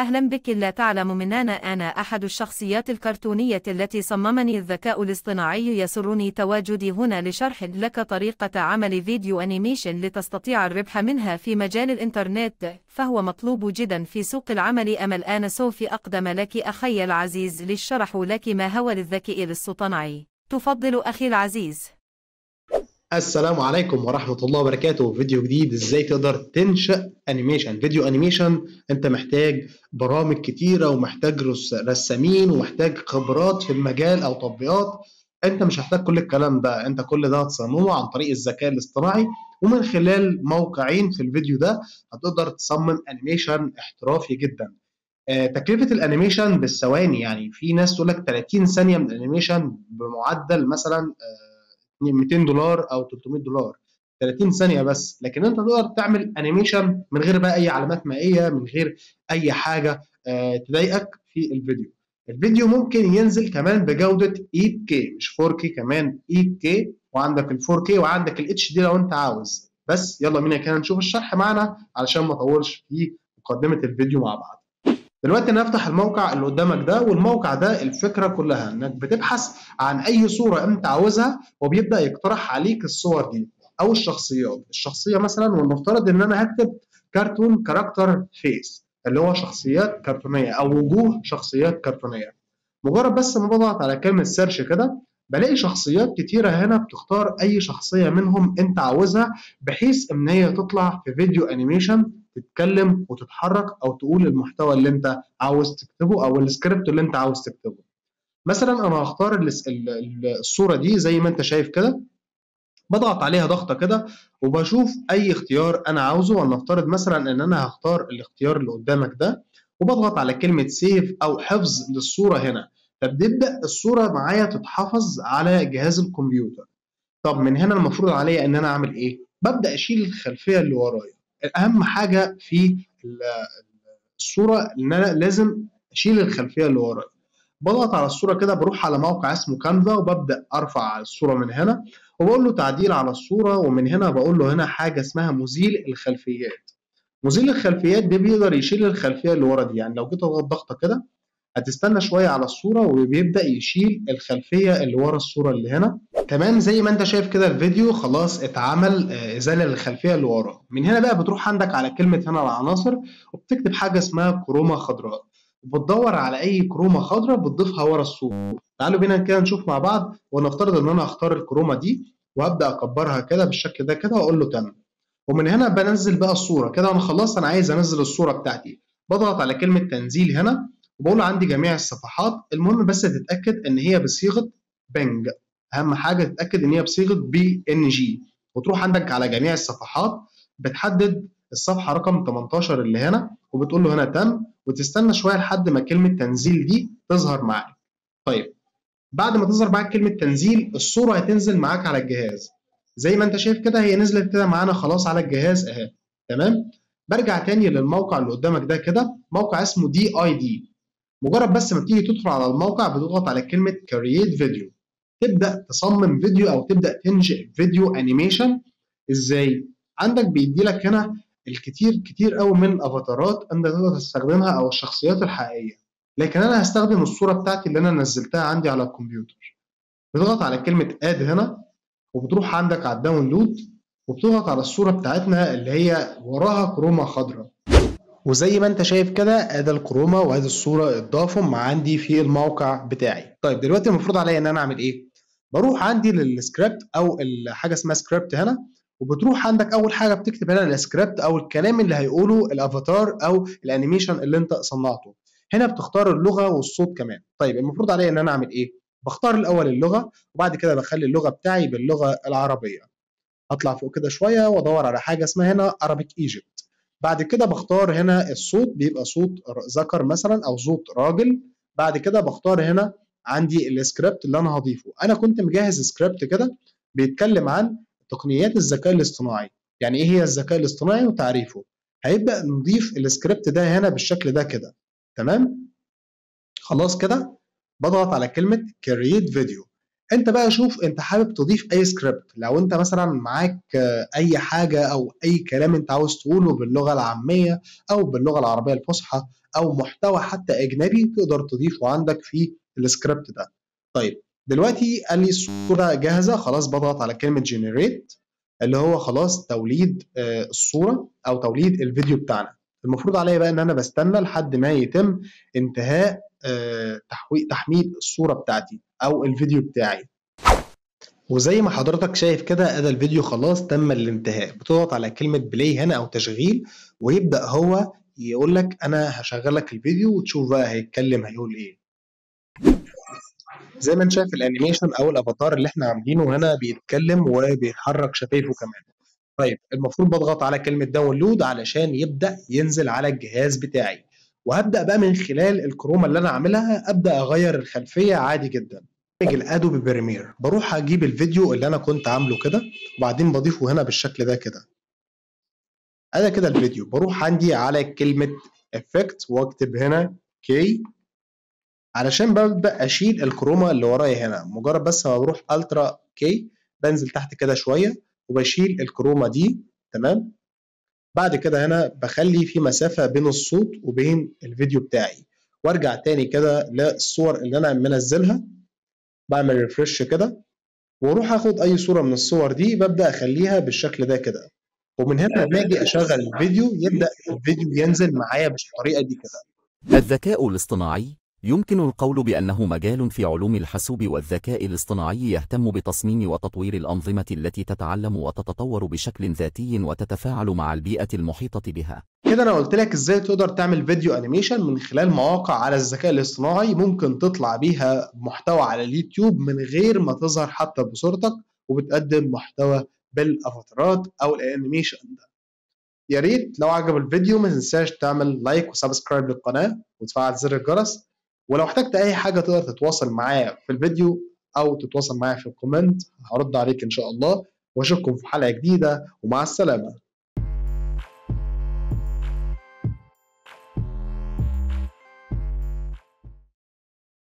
أهلا بك لا تعلم مننا أنا أحد الشخصيات الكرتونية التي صممني الذكاء الاصطناعي يسرني تواجدي هنا لشرح لك طريقة عمل فيديو animation لتستطيع الربح منها في مجال الإنترنت فهو مطلوب جدا في سوق العمل. أما الآن سوف أقدم لك أخي العزيز للشرح لك ما هو للذكاء الاصطناعي. تفضل أخي العزيز. السلام عليكم ورحمة الله وبركاته. فيديو جديد إزاي تقدر تنشأ animation فيديو animation أنت محتاج برامج كتيرة ومحتاج رسامين ومحتاج خبرات في المجال أو تطبيقات. أنت مش هتحتاج كل الكلام ده. أنت كل ده هتصممه عن طريق الذكاء الاصطناعي. ومن خلال موقعين في الفيديو ده هتقدر تصمم animation احترافي جدا. آه، تكلفة ال animation بالثواني يعني في ناس تقول لك 30 ثانية من ال animation بمعدل مثلا آه، 200 دولار أو 300 دولار. 30 ثانية بس. لكن أنت تقدر تعمل انيميشن من غير بقى أي علامات مائية من غير أي حاجة آه، تضايقك في الفيديو. الفيديو ممكن ينزل كمان بجودة 8K مش 4K كمان 8K وعندك ال 4K وعندك ال HD لو أنت عاوز. بس يلا بينا كده نشوف الشرح معانا علشان ما أطولش في مقدمة الفيديو مع بعض. دلوقتي أنا أفتح الموقع اللي قدامك ده والموقع ده الفكرة كلها إنك بتبحث عن أي صورة أنت عاوزها وبيبدأ يقترح عليك الصور دي أو الشخصيات. الشخصية مثلا ولنفترض إن أنا هكتب cartoon character face اللي هو شخصيات كرتونية أو وجوه شخصيات كرتونية. مجرد بس ما بضغط على كلمة search كده بلاقي شخصيات كتيرة هنا بتختار أي شخصية منهم أنت عاوزها بحيث إن هي تطلع في فيديو animation تتكلم وتتحرك أو تقول المحتوى اللي أنت عاوز تكتبه أو السكريبت اللي أنت عاوز تكتبه. مثلا أنا هختار الصورة دي زي ما أنت شايف كده بضغط عليها ضغطة كده وبشوف أي اختيار أنا عاوزه ولنفترض مثلا إن أنا هختار الاختيار اللي قدامك ده وبضغط على كلمة سيف أو حفظ للصورة هنا. فبتبدا الصورة معايا تتحفظ على جهاز الكمبيوتر. طب من هنا المفروض عليا إن أنا أعمل إيه؟ ببدأ أشيل الخلفية اللي ورايا. اهم حاجة في الصورة إن أنا لازم أشيل الخلفية اللي ورايا بضغط على الصورة كده بروح على موقع اسمه كانفا وببدأ أرفع الصورة من هنا وبقول له تعديل على الصورة ومن هنا بقول له هنا حاجة اسمها مزيل الخلفيات. مزيل الخلفيات ده بيقدر يشيل الخلفية اللي ورا دي. يعني لو جيت أضغط ضغطة كده هتستنى شوية على الصورة وبيبدأ يشيل الخلفية اللي ورا الصورة اللي هنا. تمام زي ما انت شايف كده الفيديو خلاص اتعمل آه، ازاله للخلفيه اللي ورا. من هنا بقى بتروح عندك على كلمة هنا العناصر وبتكتب حاجة اسمها chroma خضراء. وبتدور على أي chroma خضراء بتضيفها ورا الصورة. تعالوا بينا كده نشوف مع بعض ونفترض إن أنا هختار ال chroma دي وأبدأ أكبرها كده بالشكل ده كده وأقول له تمام. ومن هنا بنزل بقى الصورة. كده أنا خلصت أنا عايز أنزل الصورة بتاعتي. بضغط على كلمة تنزيل هنا. وبقول له عندي جميع الصفحات المهم بس تتأكد إن هي بصيغة PNG. أهم حاجة تتأكد إن هي بصيغة PNG. وتروح عندك على جميع الصفحات بتحدد الصفحة رقم 18 اللي هنا وبتقول له هنا تم وتستنى شوية لحد ما كلمة تنزيل دي تظهر معاك. طيب بعد ما تظهر معاك كلمة تنزيل الصورة هتنزل معاك على الجهاز. زي ما أنت شايف كده هي نزلت كده معانا خلاص على الجهاز أهي. تمام؟ برجع تاني للموقع اللي قدامك ده كده موقع اسمه دي اي دي مجرد بس ما تيجي تدخل على الموقع بتضغط على كلمة كرييت فيديو تبدأ تصمم فيديو أو تبدأ تنشئ فيديو animation إزاي؟ عندك بيدي لك هنا الكتير كتير قوي من ال avatarات أنت تقدر تستخدمها أو الشخصيات الحقيقية. لكن أنا هستخدم الصورة بتاعتي اللي أنا نزلتها عندي على الكمبيوتر. بتضغط على كلمة add هنا وبتروح عندك على ال download وبتضغط على الصورة بتاعتنا اللي هي وراها chroma خضراء. وزي ما انت شايف كده ادي ال chroma وادي الصورة اتضافوا مع عندي في الموقع بتاعي. طيب دلوقتي المفروض عليا إن أنا أعمل إيه؟ بروح عندي للسكريبت أو حاجة اسمها سكريبت هنا وبتروح عندك أول حاجة بتكتب هنا السكريبت أو الكلام اللي هيقوله الافاتار أو ال animation اللي أنت صنعته. هنا بتختار اللغة والصوت كمان. طيب المفروض عليا إن أنا أعمل إيه؟ بختار الأول اللغة وبعد كده بخلي اللغة بتاعي باللغة العربية. اطلع فوق كده شوية وأدور على حاجة اسمها هنا Arabic Egypt. بعد كده بختار هنا الصوت بيبقى صوت ذكر مثلا أو صوت راجل. بعد كده بختار هنا عندي السكريبت اللي أنا هضيفه. أنا كنت مجهز سكريبت كده بيتكلم عن تقنيات الذكاء الاصطناعي. يعني إيه هي الذكاء الاصطناعي وتعريفه؟ هيبدأ نضيف السكريبت ده هنا بالشكل ده كده. تمام؟ خلاص كده؟ بضغط على كلمة create video انت بقى شوف انت حابب تضيف اي سكريبت لو انت مثلا معاك اي حاجة أو اي كلام انت عاوز تقوله باللغة العامية أو باللغة العربية الفصحى أو محتوى حتى اجنبي تقدر تضيفه عندك في السكريبت ده. طيب دلوقتي قال لي الصورة جاهزة خلاص بضغط على كلمة generate اللي هو خلاص توليد الصورة أو توليد الفيديو بتاعنا. المفروض عليا بقى ان أنا بستنى لحد ما يتم انتهاء تحميل الصورة بتاعتي أو الفيديو بتاعي. وزي ما حضرتك شايف كده ادى الفيديو خلاص تم الانتهاء. بتضغط على كلمة play هنا أو تشغيل ويبدأ هو يقول لك أنا هشغل لك الفيديو وتشوف بقى هيتكلم هيقول إيه. زي ما أنت شايف ال animation أو الأفاتار اللي إحنا عاملينه هنا بيتكلم وبيحرك شفايفه كمان. طيب المفروض بضغط على كلمة download علشان يبدأ ينزل على الجهاز بتاعي. وهبدأ بقى من خلال ال chroma اللي أنا عاملها أبدأ أغير الخلفية عادي جدا. باجي ال Adobe Premiere. بروح أجيب الفيديو اللي أنا كنت عامله كده وبعدين بضيفه هنا بالشكل ده كده. أنا كده الفيديو. بروح عندي على كلمة effect وأكتب هنا key علشان ببدأ أشيل ال chroma اللي ورايا هنا. مجرد بس ما بروح ultra key بنزل تحت كده شوية وبشيل ال chroma دي. تمام؟ بعد كده هنا بخلي في مسافة بين الصوت وبين الفيديو بتاعي. وارجع تاني كده للصور اللي أنا منزلها. بعمل refresh كده. وأروح آخد أي صورة من الصور دي ببدأ أخليها بالشكل ده كده. ومن هنا لما أجي أشغل الفيديو يبدأ الفيديو ينزل معايا بالطريقة دي كده. الذكاء الاصطناعي يمكن القول بأنه مجال في علوم الحاسوب والذكاء الاصطناعي يهتم بتصميم وتطوير الأنظمة التي تتعلم وتتطور بشكل ذاتي وتتفاعل مع البيئة المحيطة بها. كده أنا قلت لك إزاي تقدر تعمل فيديو animation من خلال مواقع على الذكاء الاصطناعي ممكن تطلع بيها محتوى على اليوتيوب من غير ما تظهر حتى بصورتك وبتقدم محتوى بال avatarات أو ال animation ده. يا ريت لو عجب الفيديو ما تنساش تعمل like و subscribe للقناة وتفعل زر الجرس ولو احتجت أي حاجة تقدر تتواصل معايا في الفيديو أو تتواصل معايا في ال comment هرد عليك إن شاء الله. وأشوفكم في حلقة جديدة ومع السلامة.